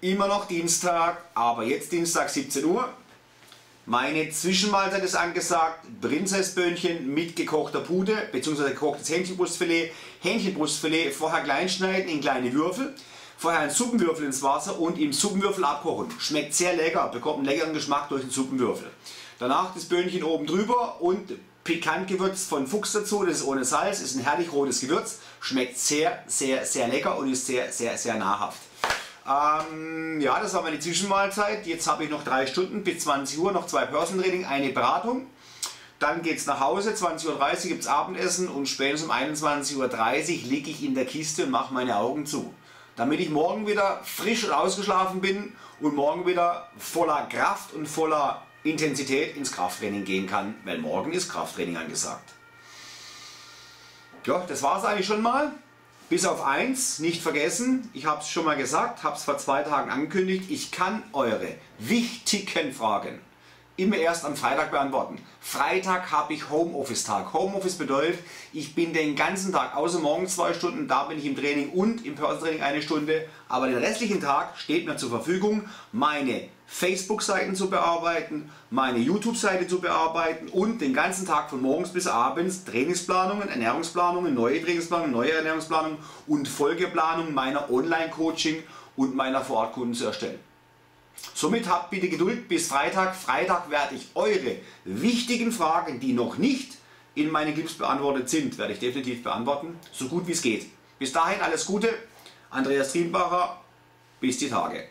immer noch Dienstag, aber jetzt Dienstag 17 Uhr. Meine Zwischenmahlzeit ist angesagt, Prinzessböhnchen mit gekochter Pude bzw. gekochtes Hähnchenbrustfilet. Hähnchenbrustfilet vorher klein schneiden in kleine Würfel, vorher einen Suppenwürfel ins Wasser und im Suppenwürfel abkochen. Schmeckt sehr lecker, bekommt einen leckeren Geschmack durch den Suppenwürfel. Danach das Böhnchen oben drüber und pikant gewürzt von Fuchs dazu, das ist ohne Salz, ist ein herrlich rotes Gewürz, schmeckt sehr, sehr, sehr lecker und ist sehr, sehr, sehr nahrhaft. Ähm, ja, das war meine Zwischenmahlzeit. Jetzt habe ich noch drei Stunden bis 20 Uhr, noch zwei Personal eine Beratung. Dann geht es nach Hause, 20.30 Uhr gibt es Abendessen und spätestens um 21.30 Uhr liege ich in der Kiste und mache meine Augen zu. Damit ich morgen wieder frisch und ausgeschlafen bin und morgen wieder voller Kraft und voller Intensität ins Krafttraining gehen kann, weil morgen ist Krafttraining angesagt. Ja, das war es eigentlich schon mal. Bis auf eins, nicht vergessen, ich habe es schon mal gesagt, habe es vor zwei Tagen angekündigt, ich kann eure wichtigen Fragen immer erst am Freitag beantworten. Freitag habe ich Homeoffice-Tag. Homeoffice bedeutet, ich bin den ganzen Tag, außer morgen zwei Stunden, da bin ich im Training und im Personal Training eine Stunde. Aber den restlichen Tag steht mir zur Verfügung, meine Facebook-Seiten zu bearbeiten, meine YouTube-Seite zu bearbeiten und den ganzen Tag von morgens bis abends Trainingsplanungen, Ernährungsplanungen, neue Trainingsplanungen, neue Ernährungsplanungen und Folgeplanungen meiner Online-Coaching und meiner Vorortkunden zu erstellen. Somit habt bitte Geduld bis Freitag. Freitag werde ich eure wichtigen Fragen, die noch nicht in meinen Clips beantwortet sind, werde ich definitiv beantworten, so gut wie es geht. Bis dahin alles Gute, Andreas Trienbacher, bis die Tage.